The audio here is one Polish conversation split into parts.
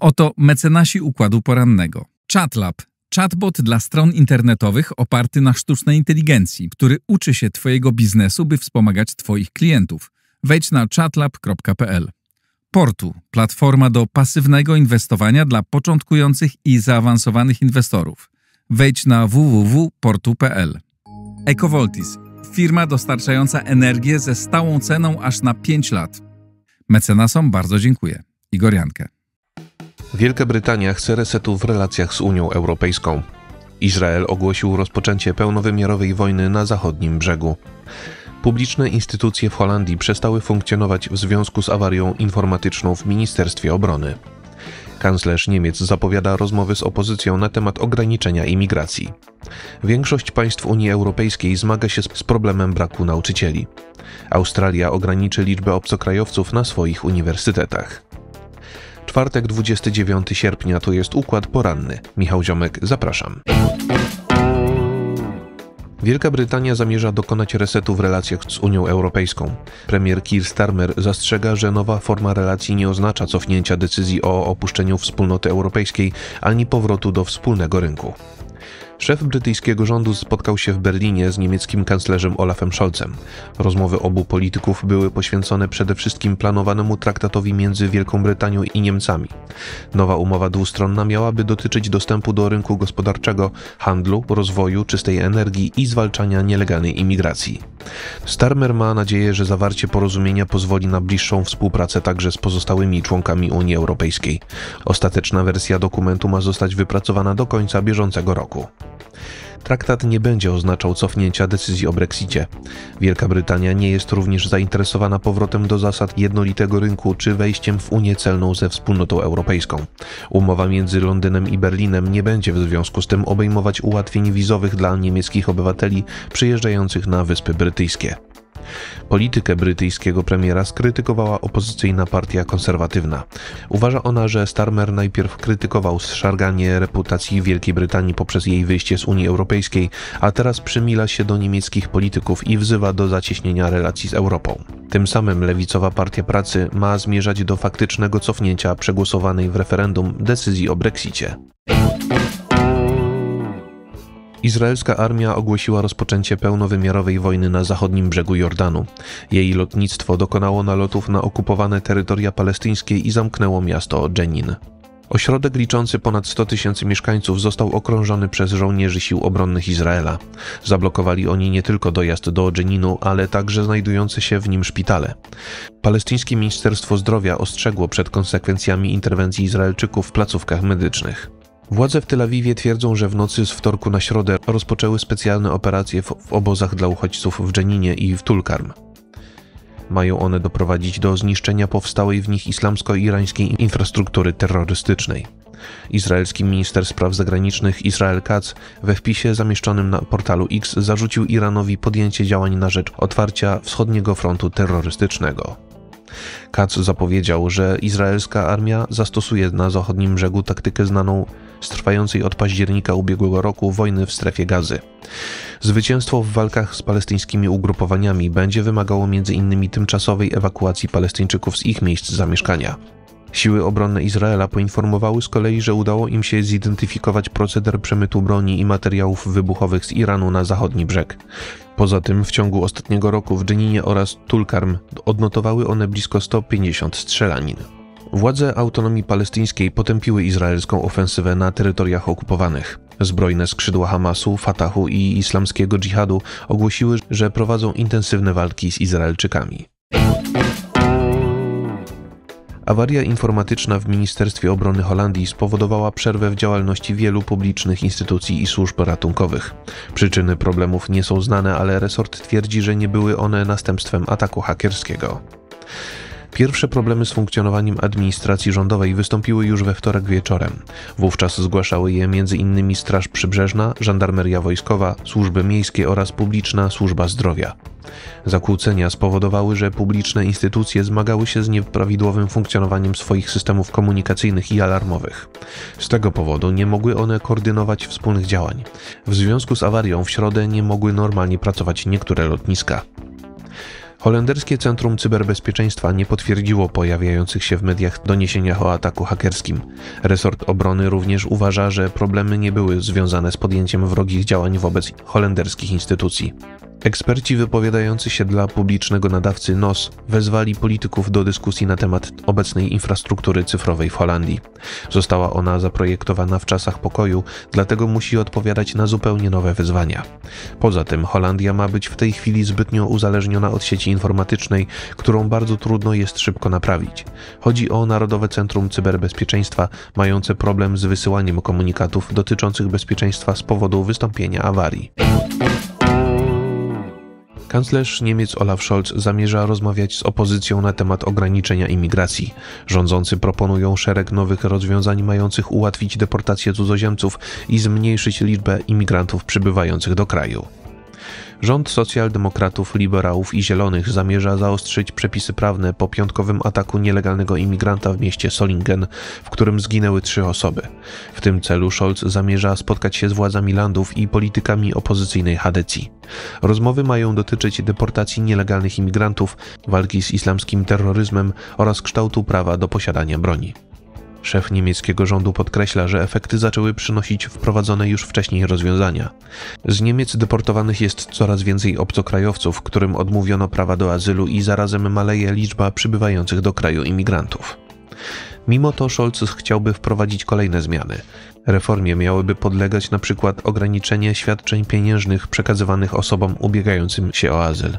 Oto mecenasi układu porannego. ChatLab. Chatbot dla stron internetowych oparty na sztucznej inteligencji, który uczy się Twojego biznesu, by wspomagać Twoich klientów. Wejdź na chatlab.pl. Portu. Platforma do pasywnego inwestowania dla początkujących i zaawansowanych inwestorów. Wejdź na www.portu.pl. Ecovoltis. Firma dostarczająca energię ze stałą ceną aż na 5 lat. Mecenasom bardzo dziękuję. Igor Jankę. Wielka Brytania chce resetu w relacjach z Unią Europejską. Izrael ogłosił rozpoczęcie pełnowymiarowej wojny na zachodnim brzegu. Publiczne instytucje w Holandii przestały funkcjonować w związku z awarią informatyczną w Ministerstwie Obrony. Kanclerz Niemiec zapowiada rozmowy z opozycją na temat ograniczenia imigracji. Większość państw Unii Europejskiej zmaga się z problemem braku nauczycieli. Australia ograniczy liczbę obcokrajowców na swoich uniwersytetach. Czwartek 29 sierpnia to jest układ poranny. Michał Ziomek, zapraszam. Wielka Brytania zamierza dokonać resetu w relacjach z Unią Europejską. Premier Keir Starmer zastrzega, że nowa forma relacji nie oznacza cofnięcia decyzji o opuszczeniu wspólnoty europejskiej ani powrotu do wspólnego rynku. Szef brytyjskiego rządu spotkał się w Berlinie z niemieckim kanclerzem Olafem Scholzem. Rozmowy obu polityków były poświęcone przede wszystkim planowanemu traktatowi między Wielką Brytanią i Niemcami. Nowa umowa dwustronna miałaby dotyczyć dostępu do rynku gospodarczego, handlu, rozwoju, czystej energii i zwalczania nielegalnej imigracji. Starmer ma nadzieję, że zawarcie porozumienia pozwoli na bliższą współpracę także z pozostałymi członkami Unii Europejskiej. Ostateczna wersja dokumentu ma zostać wypracowana do końca bieżącego roku. Traktat nie będzie oznaczał cofnięcia decyzji o Brexicie. Wielka Brytania nie jest również zainteresowana powrotem do zasad jednolitego rynku czy wejściem w Unię celną ze wspólnotą europejską. Umowa między Londynem i Berlinem nie będzie w związku z tym obejmować ułatwień wizowych dla niemieckich obywateli przyjeżdżających na Wyspy Brytyjskie. Politykę brytyjskiego premiera skrytykowała opozycyjna partia konserwatywna. Uważa ona, że Starmer najpierw krytykował zszarganie reputacji Wielkiej Brytanii poprzez jej wyjście z Unii Europejskiej, a teraz przymila się do niemieckich polityków i wzywa do zacieśnienia relacji z Europą. Tym samym lewicowa partia pracy ma zmierzać do faktycznego cofnięcia przegłosowanej w referendum decyzji o Brexicie. Izraelska armia ogłosiła rozpoczęcie pełnowymiarowej wojny na zachodnim brzegu Jordanu. Jej lotnictwo dokonało nalotów na okupowane terytoria palestyńskie i zamknęło miasto Jenin. Ośrodek liczący ponad 100 tysięcy mieszkańców został okrążony przez żołnierzy sił obronnych Izraela. Zablokowali oni nie tylko dojazd do Dżeninu, ale także znajdujące się w nim szpitale. Palestyńskie Ministerstwo Zdrowia ostrzegło przed konsekwencjami interwencji Izraelczyków w placówkach medycznych. Władze w Tel Awiwie twierdzą, że w nocy z wtorku na środę rozpoczęły specjalne operacje w, obozach dla uchodźców w Dżeninie i w Tulkarm. Mają one doprowadzić do zniszczenia powstałej w nich islamsko-irańskiej infrastruktury terrorystycznej. Izraelski minister spraw zagranicznych Israel Katz we wpisie zamieszczonym na portalu X zarzucił Iranowi podjęcie działań na rzecz otwarcia wschodniego frontu terrorystycznego. Katz zapowiedział, że izraelska armia zastosuje na zachodnim brzegu taktykę znaną z trwającej od października ubiegłego roku wojny w strefie gazy. Zwycięstwo w walkach z palestyńskimi ugrupowaniami będzie wymagało m.in. tymczasowej ewakuacji Palestyńczyków z ich miejsc zamieszkania. Siły obronne Izraela poinformowały z kolei, że udało im się zidentyfikować proceder przemytu broni i materiałów wybuchowych z Iranu na zachodni brzeg. Poza tym w ciągu ostatniego roku w Dżeninie oraz Tulkarm odnotowały one blisko 150 strzelanin. Władze autonomii palestyńskiej potępiły izraelską ofensywę na terytoriach okupowanych. Zbrojne skrzydła Hamasu, Fatahu i islamskiego dżihadu ogłosiły, że prowadzą intensywne walki z Izraelczykami. Awaria informatyczna w Ministerstwie Obrony Holandii spowodowała przerwę w działalności wielu publicznych instytucji i służb ratunkowych. Przyczyny problemów nie są znane, ale resort twierdzi, że nie były one następstwem ataku hakerskiego. Pierwsze problemy z funkcjonowaniem administracji rządowej wystąpiły już we wtorek wieczorem. Wówczas zgłaszały je m.in. Straż Przybrzeżna, Żandarmeria Wojskowa, służby miejskie oraz Publiczna Służba Zdrowia. Zakłócenia spowodowały, że publiczne instytucje zmagały się z nieprawidłowym funkcjonowaniem swoich systemów komunikacyjnych i alarmowych. Z tego powodu nie mogły one koordynować wspólnych działań. W związku z awarią w środę nie mogły normalnie pracować niektóre lotniska. Holenderskie Centrum Cyberbezpieczeństwa nie potwierdziło pojawiających się w mediach doniesieniach o ataku hakerskim. Resort obrony również uważa, że problemy nie były związane z podjęciem wrogich działań wobec holenderskich instytucji. Eksperci wypowiadający się dla publicznego nadawcy NOS wezwali polityków do dyskusji na temat obecnej infrastruktury cyfrowej w Holandii. Została ona zaprojektowana w czasach pokoju, dlatego musi odpowiadać na zupełnie nowe wyzwania. Poza tym Holandia ma być w tej chwili zbytnio uzależniona od sieci informatycznej, którą bardzo trudno jest szybko naprawić. Chodzi o Narodowe Centrum Cyberbezpieczeństwa, mające problem z wysyłaniem komunikatów dotyczących bezpieczeństwa z powodu wystąpienia awarii. Kanclerz Niemiec Olaf Scholz zamierza rozmawiać z opozycją na temat ograniczenia imigracji. Rządzący proponują szereg nowych rozwiązań mających ułatwić deportację cudzoziemców i zmniejszyć liczbę imigrantów przybywających do kraju. Rząd socjaldemokratów, liberałów i zielonych zamierza zaostrzyć przepisy prawne po piątkowym ataku nielegalnego imigranta w mieście Solingen, w którym zginęły trzy osoby. W tym celu Scholz zamierza spotkać się z władzami landów i politykami opozycyjnej Hadecji. Rozmowy mają dotyczyć deportacji nielegalnych imigrantów, walki z islamskim terroryzmem oraz kształtu prawa do posiadania broni. Szef niemieckiego rządu podkreśla, że efekty zaczęły przynosić wprowadzone już wcześniej rozwiązania. Z Niemiec deportowanych jest coraz więcej obcokrajowców, którym odmówiono prawa do azylu i zarazem maleje liczba przybywających do kraju imigrantów. Mimo to Scholz chciałby wprowadzić kolejne zmiany. Reformie miałyby podlegać na przykład ograniczenie świadczeń pieniężnych przekazywanych osobom ubiegającym się o azyl.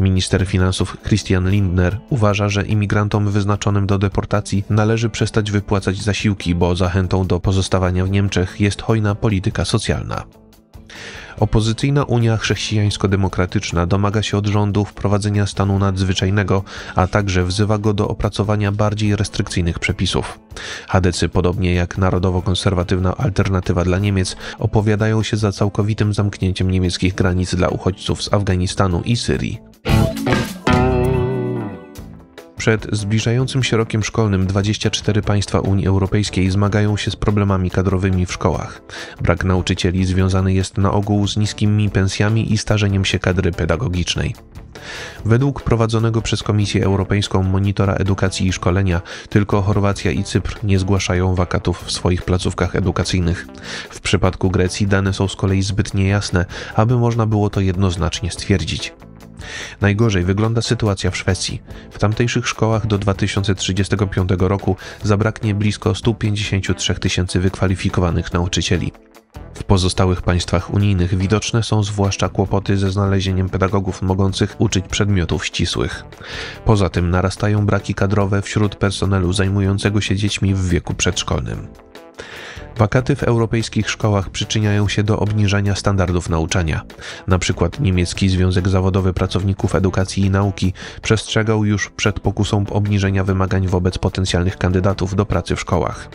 Minister finansów Christian Lindner uważa, że imigrantom wyznaczonym do deportacji należy przestać wypłacać zasiłki, bo zachętą do pozostawania w Niemczech jest hojna polityka socjalna. Opozycyjna Unia Chrześcijańsko-Demokratyczna domaga się od rządu wprowadzenia stanu nadzwyczajnego, a także wzywa go do opracowania bardziej restrykcyjnych przepisów. Hadecy, podobnie jak Narodowo-Konserwatywna Alternatywa dla Niemiec, opowiadają się za całkowitym zamknięciem niemieckich granic dla uchodźców z Afganistanu i Syrii. Przed zbliżającym się rokiem szkolnym 24 państwa Unii Europejskiej zmagają się z problemami kadrowymi w szkołach. Brak nauczycieli związany jest na ogół z niskimi pensjami i starzeniem się kadry pedagogicznej. Według prowadzonego przez Komisję Europejską monitora edukacji i szkolenia, tylko Chorwacja i Cypr nie zgłaszają wakatów w swoich placówkach edukacyjnych. W przypadku Grecji dane są z kolei zbyt niejasne, aby można było to jednoznacznie stwierdzić. Najgorzej wygląda sytuacja w Szwecji. W tamtejszych szkołach do 2035 roku zabraknie blisko 153 tysięcy wykwalifikowanych nauczycieli. W pozostałych państwach unijnych widoczne są zwłaszcza kłopoty ze znalezieniem pedagogów mogących uczyć przedmiotów ścisłych. Poza tym narastają braki kadrowe wśród personelu zajmującego się dziećmi w wieku przedszkolnym. Wakaty w europejskich szkołach przyczyniają się do obniżania standardów nauczania. Na przykład niemiecki Związek Zawodowy Pracowników Edukacji i Nauki przestrzegał już przed pokusą obniżenia wymagań wobec potencjalnych kandydatów do pracy w szkołach.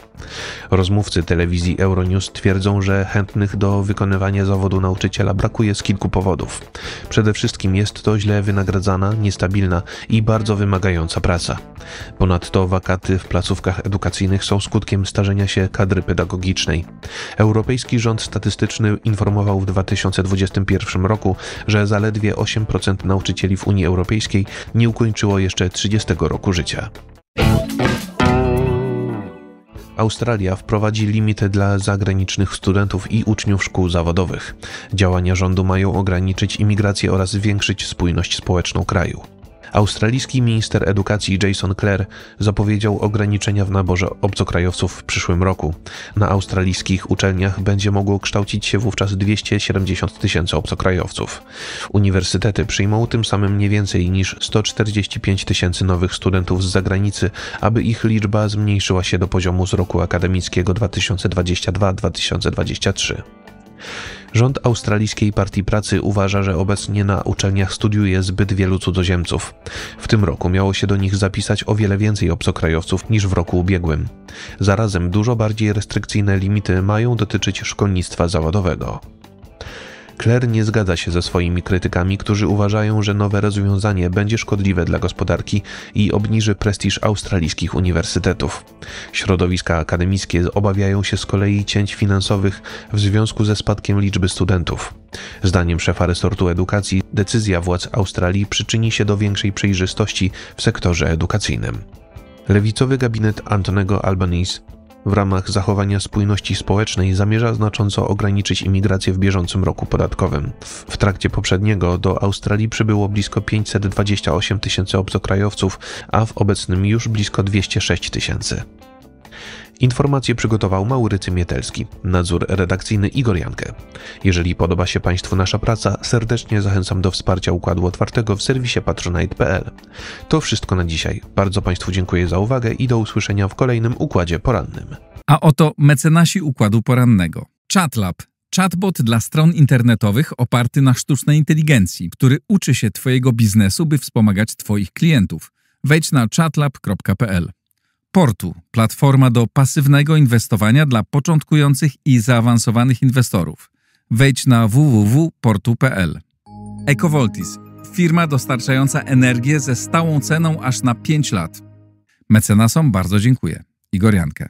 Rozmówcy telewizji Euronews twierdzą, że chętnych do wykonywania zawodu nauczyciela brakuje z kilku powodów. Przede wszystkim jest to źle wynagradzana, niestabilna i bardzo wymagająca praca. Ponadto wakaty w placówkach edukacyjnych są skutkiem starzenia się kadry pedagogicznej. Europejski Rząd Statystyczny informował w 2021 roku, że zaledwie 8% nauczycieli w Unii Europejskiej nie ukończyło jeszcze 30 roku życia. Australia wprowadzi limity dla zagranicznych studentów i uczniów szkół zawodowych. Działania rządu mają ograniczyć imigrację oraz zwiększyć spójność społeczną kraju. Australijski minister edukacji Jason Clare zapowiedział ograniczenia w naborze obcokrajowców w przyszłym roku. Na australijskich uczelniach będzie mogło kształcić się wówczas 270 tysięcy obcokrajowców. Uniwersytety przyjmą tym samym nie więcej niż 145 tysięcy nowych studentów z zagranicy, aby ich liczba zmniejszyła się do poziomu z roku akademickiego 2022-2023. Rząd Australijskiej Partii Pracy uważa, że obecnie na uczelniach studiuje zbyt wielu cudzoziemców. W tym roku miało się do nich zapisać o wiele więcej obcokrajowców niż w roku ubiegłym. Zarazem dużo bardziej restrykcyjne limity mają dotyczyć szkolnictwa zawodowego. Claire nie zgadza się ze swoimi krytykami, którzy uważają, że nowe rozwiązanie będzie szkodliwe dla gospodarki i obniży prestiż australijskich uniwersytetów. Środowiska akademickie obawiają się z kolei cięć finansowych w związku ze spadkiem liczby studentów. Zdaniem szefa resortu edukacji, decyzja władz Australii przyczyni się do większej przejrzystości w sektorze edukacyjnym. Lewicowy gabinet Antonego Albanese w ramach zachowania spójności społecznej zamierza znacząco ograniczyć imigrację w bieżącym roku podatkowym. W, trakcie poprzedniego do Australii przybyło blisko 528 tysięcy obcokrajowców, a w obecnym już blisko 206 tysięcy. Informacje przygotował Maurycy Mietelski, nadzór redakcyjny Igor Jankę. Jeżeli podoba się Państwu nasza praca, serdecznie zachęcam do wsparcia Układu Otwartego w serwisie patronite.pl. To wszystko na dzisiaj. Bardzo Państwu dziękuję za uwagę i do usłyszenia w kolejnym Układzie Porannym. A oto mecenasi Układu Porannego. Chatlab Chatbot dla stron internetowych oparty na sztucznej inteligencji, który uczy się Twojego biznesu, by wspomagać Twoich klientów. Wejdź na chatlab.pl. Portu, platforma do pasywnego inwestowania dla początkujących i zaawansowanych inwestorów. Wejdź na www.portu.pl. Ecovoltis, firma dostarczająca energię ze stałą ceną aż na 5 lat. Mecenasom bardzo dziękuję. Igor Jankę.